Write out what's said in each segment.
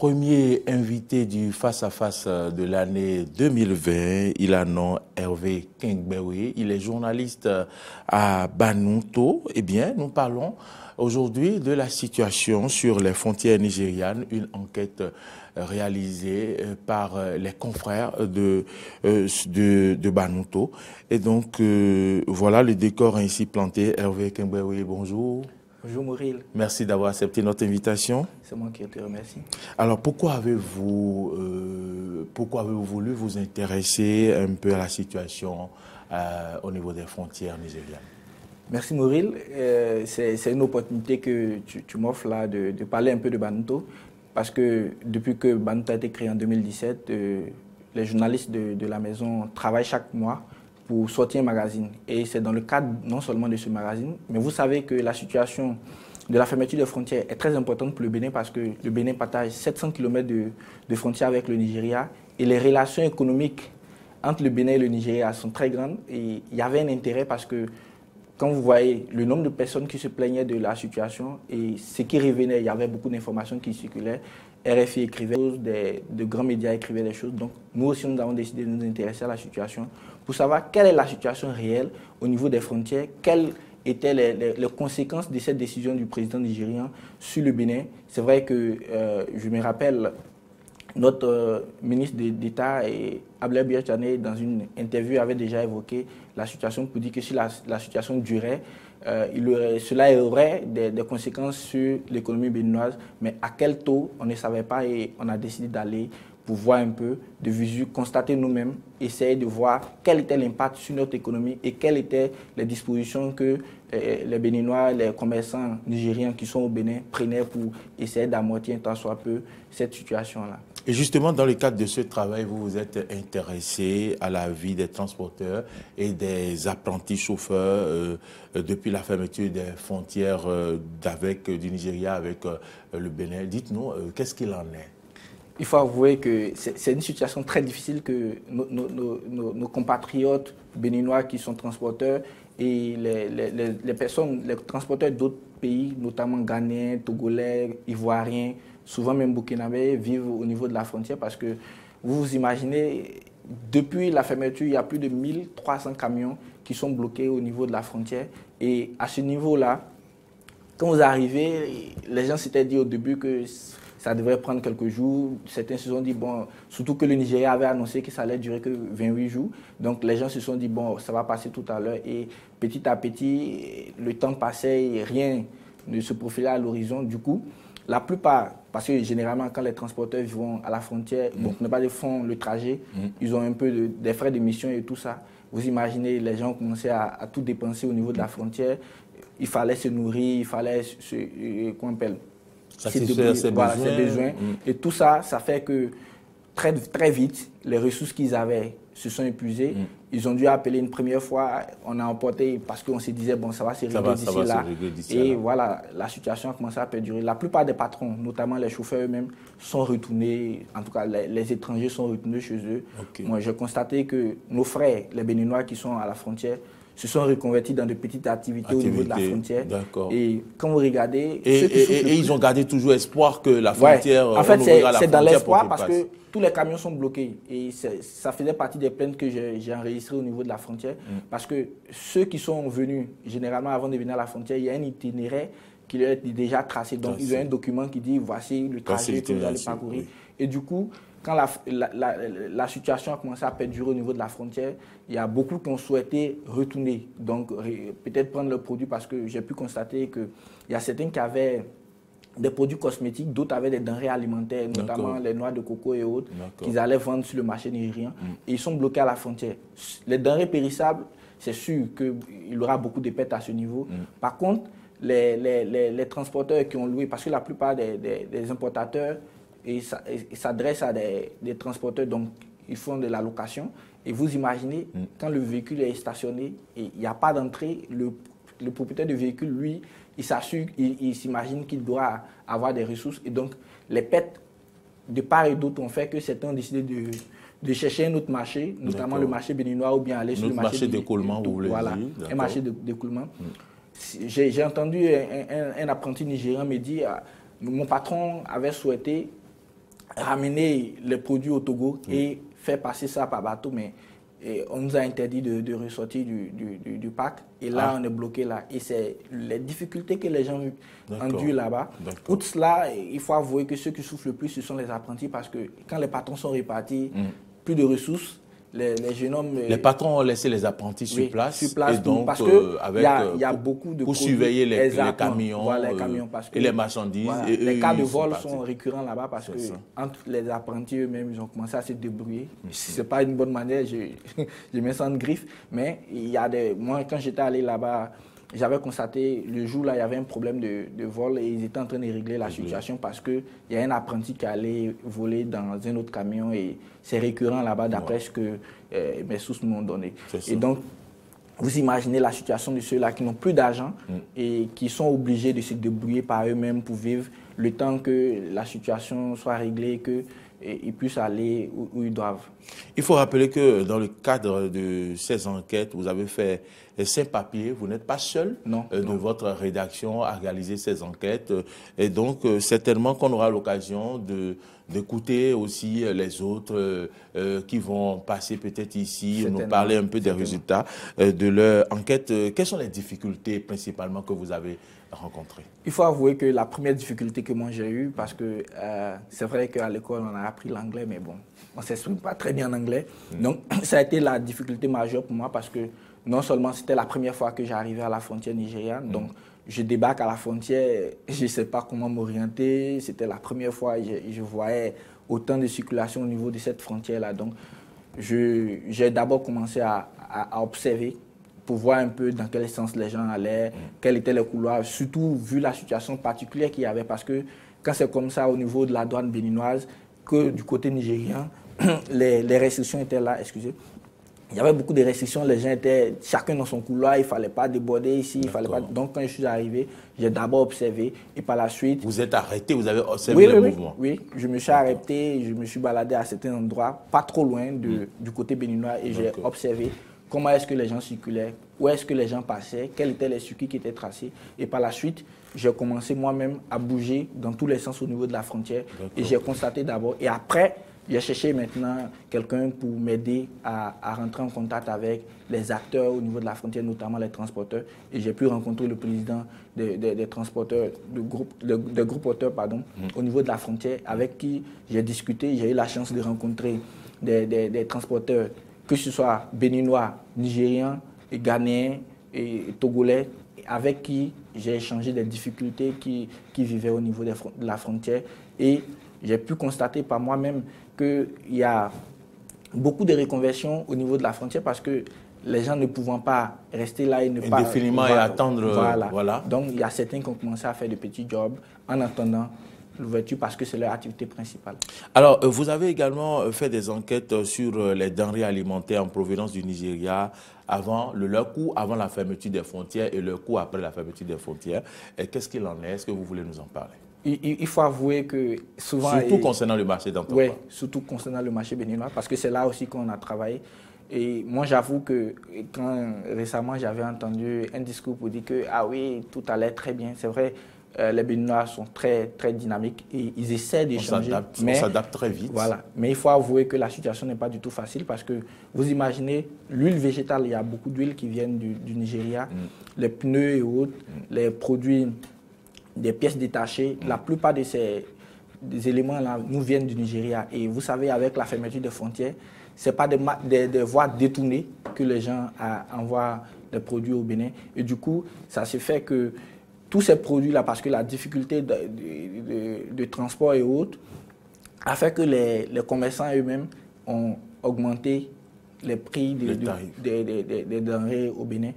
Premier invité du face-à-face de l'année 2020, il a nom Hervé Kengbewe. Il est journaliste à Banunto. Eh bien, nous parlons aujourd'hui de la situation sur les frontières nigérianes, une enquête réalisée par les confrères de, de, de Banunto. Et donc, euh, voilà le décor ainsi planté. Hervé Kengbewe, bonjour. Bonjour Mauril. Merci d'avoir accepté notre invitation. C'est moi qui te remercie. Alors pourquoi avez-vous euh, pourquoi avez-vous voulu vous intéresser un peu à la situation euh, au niveau des frontières nigérianes Merci Mauril. Euh, c'est une opportunité que tu, m'offres là de, parler un peu de Banuto parce que depuis que Banuto a été créé en 2017, les journalistes de, de la maison travaillent chaque mois pour sortir un magazine. Et c'est dans le cadre non seulement de ce magazine, mais vous savez que la situation de la fermeture des frontières est très importante pour le Bénin parce que le Bénin partage 700 km de, de frontières avec le Nigeria et les relations économiques entre le Bénin et le Nigeria sont très grandes. Et il y avait un intérêt parce que quand vous voyez le nombre de personnes qui se plaignaient de la situation et ce qui revenait, il y avait beaucoup d'informations qui circulaient. RFI écrivait des, de grands médias écrivaient des choses. Donc nous aussi, nous avons décidé de nous intéresser à la situation pour savoir quelle est la situation réelle au niveau des frontières, quelles étaient les, conséquences de cette décision du président nigérien sur le Bénin. C'est vrai que euh, je me rappelle, notre euh, ministre d'État, Abler Biachane, dans une interview, avait déjà évoqué la situation pour dire que si la, situation durait, euh, cela aurait des, des conséquences sur l'économie béninoise, mais à quel taux, on ne savait pas et on a décidé d'aller pour voir un peu, de visu, constater nous-mêmes, essayer de voir quel était l'impact sur notre économie et quelles étaient les dispositions que eh, les Béninois, les commerçants nigériens qui sont au Bénin prenaient pour essayer d'amortir tant soit peu cette situation-là. Et justement, dans le cadre de ce travail, vous vous êtes intéressé à la vie des transporteurs et des apprentis chauffeurs euh, depuis la fermeture des frontières euh, du Nigeria avec euh, le Bénin. Dites-nous, qu'est-ce qu'il en est? Il faut avouer que c'est une situation très difficile que nos, compatriotes béninois qui sont transporteurs et les, personnes, les transporteurs d'autres pays, notamment Ghanéens, Togolais, Ivoiriens, souvent même Burkinabés, vivent au niveau de la frontière parce que vous vous imaginez, depuis la fermeture, il y a plus de 1300 camions qui sont bloqués au niveau de la frontière. Et à ce niveau-là, quand vous arrivez, les gens s'étaient dit au début que ça devrait prendre quelques jours. Certains se sont dit, bon, surtout que le Nigeria avait annoncé que ça allait durer que 28 jours. Donc les gens se sont dit, bon, ça va passer tout à l'heure. Et petit à petit, le temps passait et rien ne se profilait à l'horizon. Du coup, la plupart, parce que généralement, quand les transporteurs vont à la frontière, mm. donc ne pas font le trajet, mm. ils ont un peu de, des frais de mission et tout ça. Vous imaginez, les gens commençaient à, à, tout dépenser au niveau de la frontière. Il fallait se nourrir, il fallait se, euh, qu'on appelle, satisfaire ses besoins. Mm. Et tout ça, ça fait que très, très vite, les ressources qu'ils avaient se sont épuisées. Mm. Ils ont dû appeler une première fois, on a emporté parce qu'on se disait, bon, ça va se régler d'ici là. Et voilà, la situation a commencé à perdurer. La plupart des patrons, notamment les chauffeurs eux-mêmes, sont retournés, en tout cas les, étrangers sont retournés chez eux. Moi, j'ai constaté que nos frères, les Béninois qui sont à la frontière, se sont reconvertis dans de petites activités, au niveau de la frontière. Et quand vous regardez... Et, ils ont gardé toujours espoir que la frontière... En fait, c'est dans l'espoir parce que tous les camions sont bloqués. Et ça faisait partie des plaintes que j'ai enregistrées au niveau de la frontière. Mm. Parce que ceux qui sont venus, généralement avant de venir à la frontière, il y a un itinéraire qui est déjà tracé. Donc, ils ont un document qui dit voici le trajet que vous allez parcourir. Et du coup, quand la, situation a commencé à perdurer au niveau de la frontière, il y a beaucoup qui ont souhaité retourner, donc peut-être prendre le produit parce que j'ai pu constater qu'il y a certains qui avaient des produits cosmétiques, d'autres avaient des denrées alimentaires, notamment les noix de coco et autres, qu'ils allaient vendre sur le marché nigérien. Mm. Et ils sont bloqués à la frontière. Les denrées périssables, c'est sûr qu'il y aura beaucoup de pertes à ce niveau. Mm. Par contre, les, transporteurs qui ont loué, parce que la plupart des importateurs et s'adresse à des, transporteurs, donc ils font de la location. Et vous imaginez, mm. quand le véhicule est stationné et il n'y a pas d'entrée, le, propriétaire du véhicule, lui, il s'assure, il, s'imagine qu'il doit avoir des ressources. Et donc, les pertes de part et d'autre ont fait que certains ont décidé de, de chercher un autre marché, notamment le marché béninois, ou bien aller sur le marché, d'écoulement, vous voulez Voilà, un marché d'écoulement. Mm. J'ai entendu un, apprenti nigérien me dire, ah, mon patron avait souhaité ramener les produits au Togo et faire passer ça par bateau, mais on nous a interdit de, ressortir du, du, parc. Et là, ah. on est bloqué là. Et c'est les difficultés que les gens endurent là-bas. Outre cela, il faut avouer que ceux qui souffrent le plus, ce sont les apprentis parce que quand les patrons sont répartis, mm. plus de ressources, les, les jeunes hommes. Les patrons ont laissé les apprentis sur place. Sur place, et donc, parce que euh, avec, il y, a, beaucoup de. Pour surveiller les, camions, les camions parce que, et les marchandises. les cas de vol sont, récurrents là-bas parce que entre les apprentis eux-mêmes, ils ont commencé à se débrouiller. Mm. Ce n'est pas une bonne manière, je, je me sens de griffe. Mais il y a des. Moi, quand j'étais allé là-bas, j'avais constaté le jour là, il y avait un problème de, de vol et ils étaient en train de régler la situation parce qu'il y a un apprenti qui allait voler dans un autre camion et c'est récurrent là-bas d'après ce que euh, mes sources m'ont donné. Et donc, vous imaginez la situation de ceux-là qui n'ont plus d'argent mm. et qui sont obligés de se débrouiller par eux-mêmes pour vivre le temps que la situation soit réglée, que ils puissent aller où, ils doivent. Il faut rappeler que dans le cadre de ces enquêtes, vous avez fait cinq papiers. Vous n'êtes pas seul non, euh, de votre rédaction à réaliser ces enquêtes. Et donc, euh, certainement qu'on aura l'occasion de d'écouter aussi les autres euh, qui vont passer peut-être ici, nous parler un peu des résultats de leur enquête. Quelles sont les difficultés principalement que vous avez rencontrées? Il faut avouer que la première difficulté que moi j'ai eue, parce que c'est vrai qu'à l'école on a appris l'anglais, mais bon, on ne s'exprime pas très bien en anglais. Mm. Donc ça a été la difficulté majeure pour moi parce que non seulement c'était la première fois que j'arrivais à la frontière nigériane, mm. donc je débarque à la frontière, je ne sais pas comment m'orienter, c'était la première fois que je, voyais autant de circulation au niveau de cette frontière-là. Donc j'ai d'abord commencé à, observer pour voir un peu dans quel sens les gens allaient, mm. quels étaient les couloirs, surtout vu la situation particulière qu'il y avait, parce que quand c'est comme ça au niveau de la douane béninoise, que du côté nigérien, les, les restrictions étaient là, excusez, il y avait beaucoup de restrictions, les gens étaient chacun dans son couloir, il ne fallait pas déborder ici, il fallait pas. Donc quand je suis arrivé, j'ai d'abord observé et par la suite. Vous êtes arrêté, vous avez observé le mouvement Oui, je me suis arrêté, je me suis baladé à certains endroits, pas trop loin de, du côté béninois et j'ai observé comment est-ce que les gens circulaient, où est-ce que les gens passaient, quels étaient les circuits qui étaient tracés. Et par la suite, j'ai commencé moi-même à bouger dans tous les sens au niveau de la frontière et j'ai constaté d'abord. Et après, j'ai cherché maintenant quelqu'un pour m'aider à, rentrer en contact avec les acteurs au niveau de la frontière, notamment les transporteurs. Et j'ai pu rencontrer le président des, transporteurs, de groupe, de, groupe auteurs pardon, mm. au niveau de la frontière, avec qui j'ai discuté. J'ai eu la chance de rencontrer des, transporteurs, que ce soit béninois, nigériens, et ghanéens et togolais, avec qui j'ai échangé des difficultés qui, qui vivaient au niveau de la frontière. Et j'ai pu constater par moi-même qu'il y a beaucoup de reconversions au niveau de la frontière parce que les gens ne pouvant pas rester là et ne pas... Indéfiniment et attendre. Voilà. Donc, il y a certains qui ont commencé à faire de petits jobs en attendant l'ouverture parce que c'est leur activité principale. Alors, euh, vous avez également euh, fait des enquêtes euh, sur les denrées alimentaires en provenance du Nigeria avant le, leur coût avant la fermeture des frontières et leur coût après la fermeture des frontières. Qu'est-ce qu'il en est? Est-ce que vous voulez nous en parler? Il, faut avouer que souvent... Surtout concernant le marché d'Antoine. Oui, surtout concernant le marché béninois, parce que c'est là aussi qu'on a travaillé. Et moi, j'avoue que quand récemment j'avais entendu un discours pour dire que, ah oui, tout allait très bien, c'est vrai, euh, les Béninois sont très, très dynamiques et ils essaient d'échanger. On s'adapte très vite. Voilà. Mais il faut avouer que la situation n'est pas du tout facile parce que vous imaginez, l'huile végétale, il y a beaucoup d'huile qui viennent du, Nigeria, mm. les pneus et autres, mm. les produits des pièces détachées. La plupart de ces éléments-là nous viennent du Nigeria. Et vous savez, avec la fermeture des frontières, ce n'est pas des, des, voies détournées que les gens envoient des produits au Bénin. Et du coup, ça se fait que tous ces produits-là, parce que la difficulté de, transport et autres, a fait que les, commerçants eux-mêmes ont augmenté les prix des, des denrées au Bénin.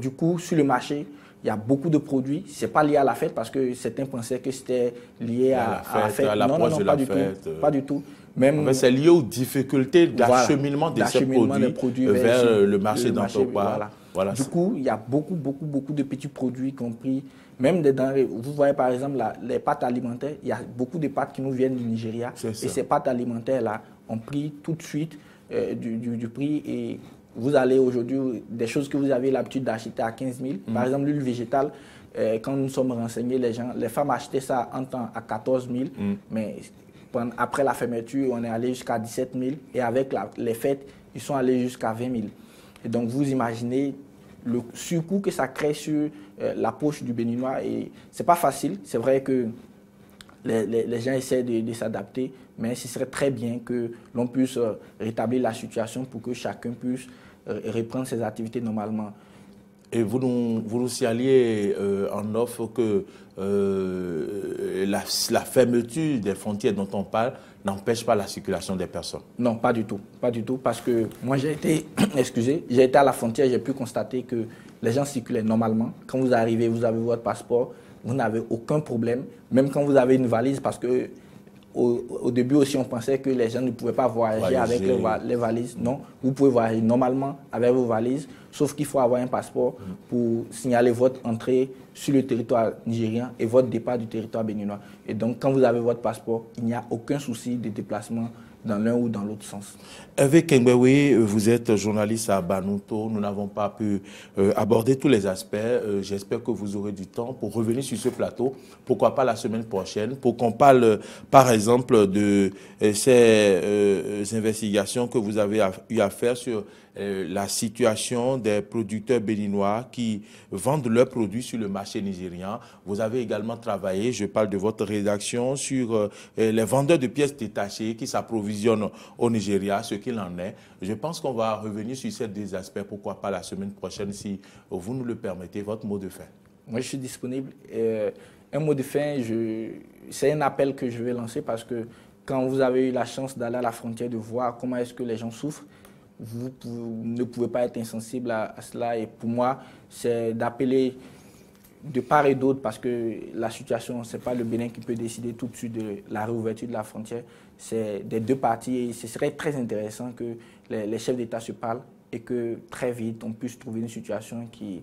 du coup, sur le marché, il y a beaucoup de produits. Ce n'est pas lié à la fête parce que certains pensaient que c'était lié à, la fête. À non, non, non, pas, du tout, euh. pas du tout. Même, c'est lié aux difficultés d'acheminement de ces produits, vers, le marché d'Antoine. Voilà. Du coup, il y a beaucoup, beaucoup, beaucoup de petits produits compris. Même des denrées. Vous voyez par exemple les pâtes alimentaires. Il y a beaucoup de pâtes qui nous viennent du Nigeria. Et ces pâtes alimentaires-là ont pris tout de suite euh, du, du, du, prix et vous allez aujourd'hui, des choses que vous avez l'habitude d'acheter à 15 000, par mm. exemple l'huile végétale, euh, quand nous sommes renseignés, les gens, les femmes achetaient ça en temps à 14 000, mm. mais après la fermeture, on est allé jusqu'à 17 000 et avec les fêtes, ils sont allés jusqu'à 20 000. Et donc vous imaginez le surcoût que ça crée sur euh, la poche du Béninois. Et c'est pas facile. C'est vrai que les, gens essaient de, s'adapter, mais ce serait très bien que l'on puisse euh, rétablir la situation pour que chacun puisse reprendre ses activités normalement. Et vous nous, vous nous signaliez en offre que la, la, fermeture des frontières dont on parle n'empêche pas la circulation des personnes. Non, pas du tout. Pas du tout. Parce que moi, j'ai été, excusez, j'ai été à la frontière, j'ai pu constater que les gens circulaient normalement. Quand vous arrivez, vous avez votre passeport, vous n'avez aucun problème. Même quand vous avez une valise, parce que au, début aussi, on pensait que les gens ne pouvaient pas voyager, avec les, valises. Non, vous pouvez voyager normalement avec vos valises, sauf qu'il faut avoir un passeport pour signaler votre entrée sur le territoire nigérien et votre départ du territoire béninois. Et donc, quand vous avez votre passeport, il n'y a aucun souci de déplacement dans l'un ou dans l'autre sens. Hervé Kengbewe, vous êtes journaliste à Banuto. Nous n'avons pas pu euh, aborder tous les aspects. Euh, j'espère que vous aurez du temps pour revenir sur ce plateau. Pourquoi pas la semaine prochaine, pour qu'on parle, par exemple, de euh, ces investigations que vous avez eu à faire sur euh, la situation des producteurs béninois qui vendent leurs produits sur le marché nigérien. Vous avez également travaillé, je parle de votre rédaction, sur euh, les vendeurs de pièces détachées qui s'approvisionnent au Nigeria, ce qu'il en est. Je pense qu'on va revenir sur ces deux aspects, pourquoi pas la semaine prochaine, si vous nous le permettez, votre mot de fin. Moi, je suis disponible. Euh, un mot de fin, c'est un appel que je vais lancer parce que quand vous avez eu la chance d'aller à la frontière, de voir comment est-ce que les gens souffrent, vous, ne pouvez pas être insensible à, cela. Et pour moi, c'est d'appeler de part et d'autre, parce que la situation, ce n'est pas le Bénin qui peut décider tout de suite de la réouverture de la frontière, c'est des deux parties. Et ce serait très intéressant que les, chefs d'État se parlent et que très vite, on puisse trouver une situation qui...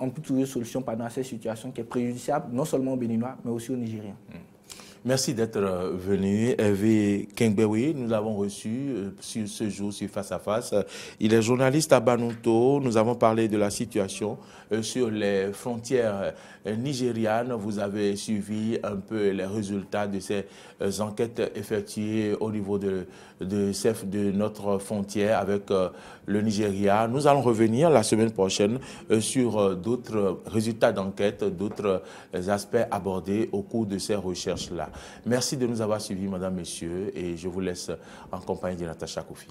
On peut trouver une solution pendant cette situation qui est préjudiciable non seulement aux Béninois, mais aussi aux Nigériens. Mm. Merci d'être euh, venu. Hervé Kengbewi, nous l'avons reçu euh, sur ce jour sur Face à Face. Il est journaliste à Banuto. Nous avons parlé de la situation euh, sur les frontières nigérianes. Vous avez suivi un peu les résultats de ces enquêtes effectuées au niveau de, de, de notre frontière avec le Nigeria. Nous allons revenir la semaine prochaine sur d'autres résultats d'enquête, d'autres aspects abordés au cours de ces recherches-là. Merci de nous avoir suivis, Madame, Messieurs, et je vous laisse en compagnie de Natacha Koufi.